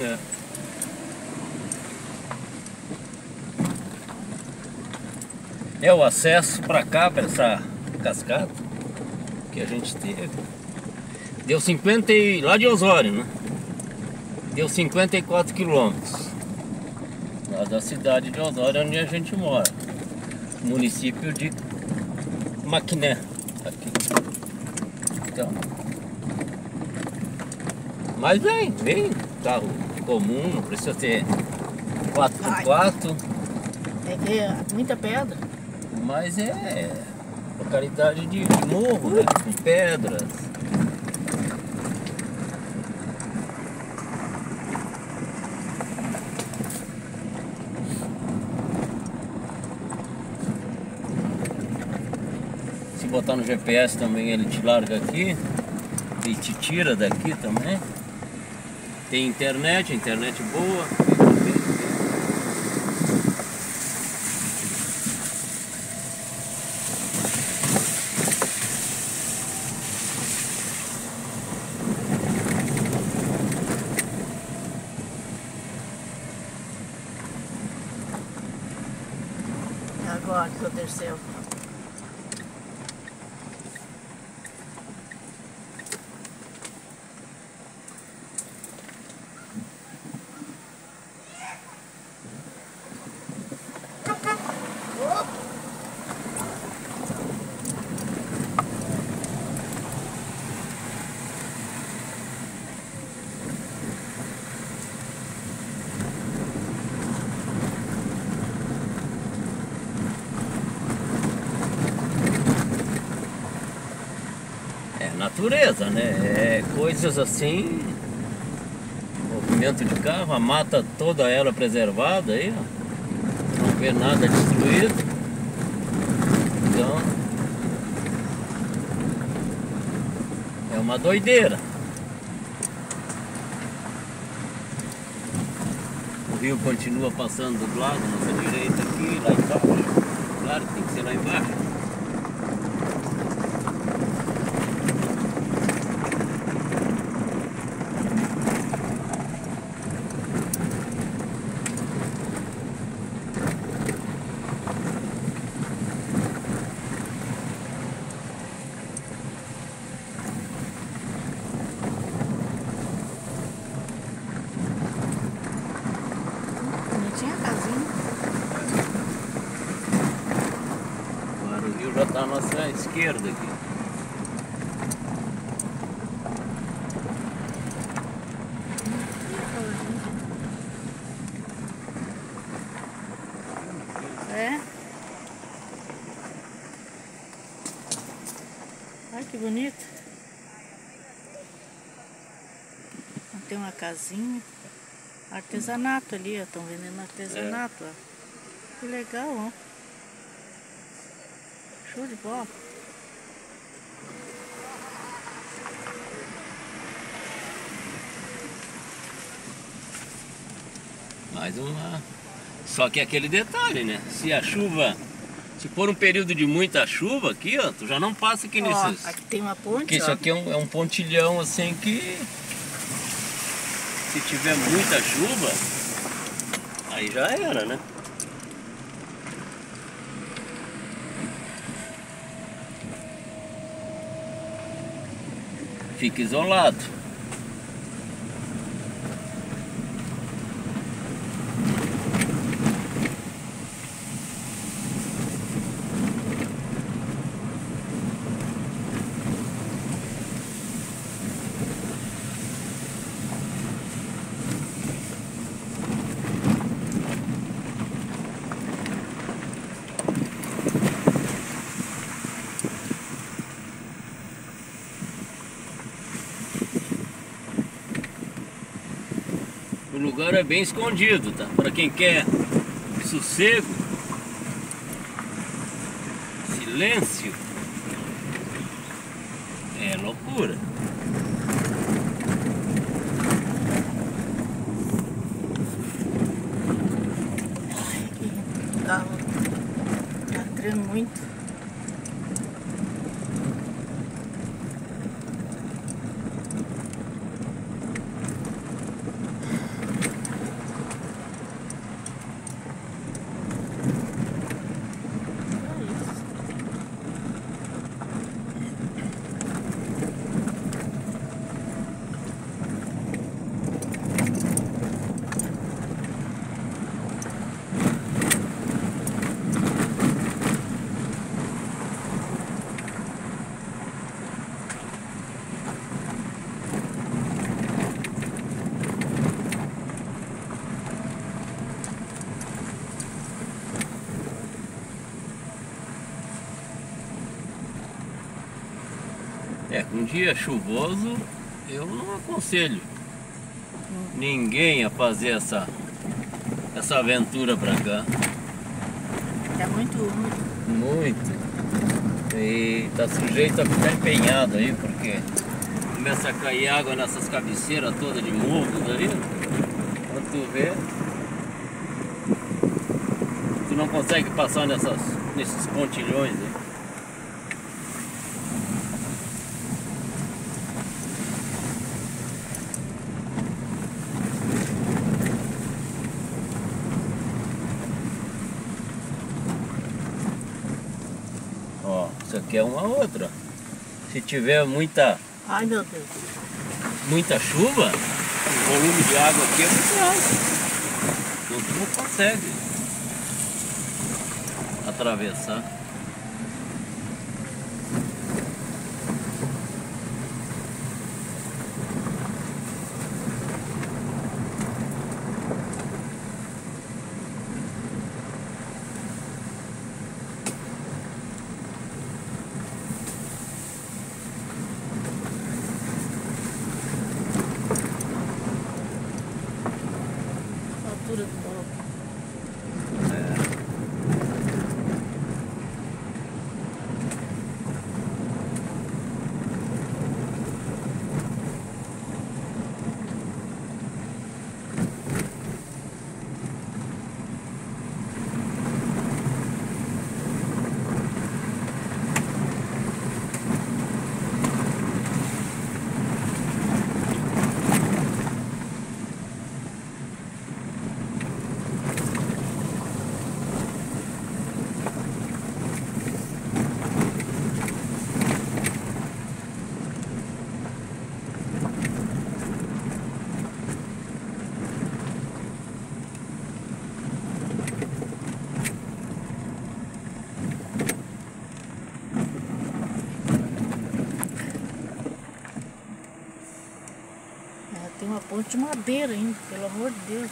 É. É o acesso para cá, para essa cascata que a gente teve. Deu 50 e... lá de Osório, né? Deu 54 quilômetros. Lá da cidade de Osório, onde a gente mora. Município de Maquiné. Aqui. Então. Mas vem, vem. Carro comum, não precisa ter 4x4. É que é muita pedra. Mas é localidade de, de morro, né? Com pedras. Se botar no GPS também ele te larga aqui e te tira daqui também. Tem internet, internet boa. Agora que eu desceu. É natureza, né? É coisas assim. Movimento de carro, a mata toda ela preservada aí, ó. Não vê nada destruído. Então. É uma doideira. O rio continua passando do lado, nossa direita aqui, lá embaixo. Claro que tem que ser lá embaixo. Bonitinha a casinha. Agora o rio já está à nossa esquerda aqui. É. Olha que bonito. Tem uma casinha. Artesanato ali. Estão vendendo artesanato, ó. Que legal, ó. Show de bola. Mais uma. Só que aquele detalhe, né? Se a chuva. Se for um período de muita chuva aqui, ó, tu já não passa aqui Ó, nesses. aqui tem uma ponte, Porque isso ó. aqui é um, é um pontilhão assim que. Se tiver muita chuva, aí já era, né? Fica isolado. Lugar é bem escondido, tá? Para quem quer sossego, silêncio, é loucura. Carro tá entrando muito. Dia chuvoso eu não aconselho ninguém a fazer essa, essa aventura pra cá. É muito úmido. Muito. E tá sujeito a ficar empenhado aí, porque começa a cair água nessas cabeceiras todas de morro aí. Quando tu vê, tu não consegue passar nessas, nesses pontilhões aí. Aqui é uma outra. Se tiver muita. Ai meu Deus. Muita chuva, o volume de água aqui é muito alto. Então tu não consegue atravessar. altura do morro. É, tem uma ponte de madeira ainda, pelo amor de Deus.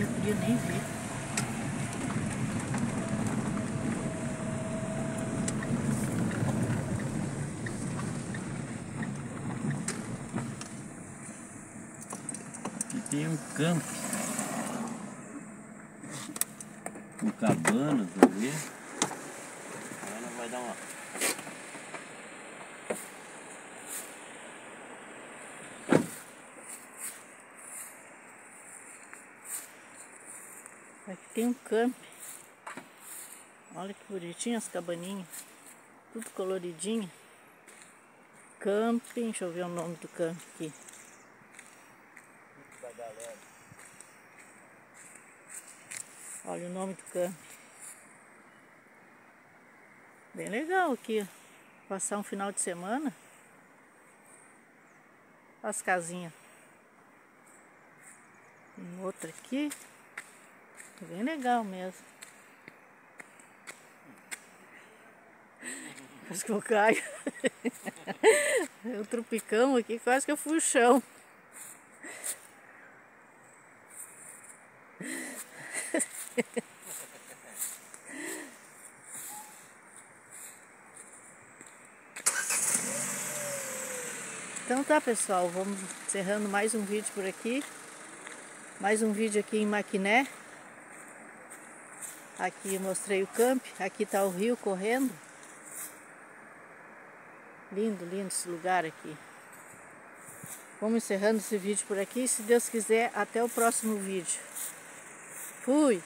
Eu podia nem ver. Aqui tem um campo. Com cabanas ali. Ela vai dar uma. Tem um camp. Olha que bonitinho as cabaninhas. Tudo coloridinho. Camping, deixa eu ver o nome do camp aqui. Olha o nome do camp. Bem legal aqui. Passar um final de semana. As casinhas. Tem outra aqui. Bem legal mesmo. Quase que eu caio. O tropicão aqui, quase que eu fui o chão. Então tá pessoal, vamos encerrando mais um vídeo por aqui. Mais um vídeo aqui em Maquiné. Aqui mostrei o camp, aqui tá o rio correndo. Lindo, lindo esse lugar aqui. Vamos encerrando esse vídeo por aqui. Se Deus quiser, até o próximo vídeo. Fui!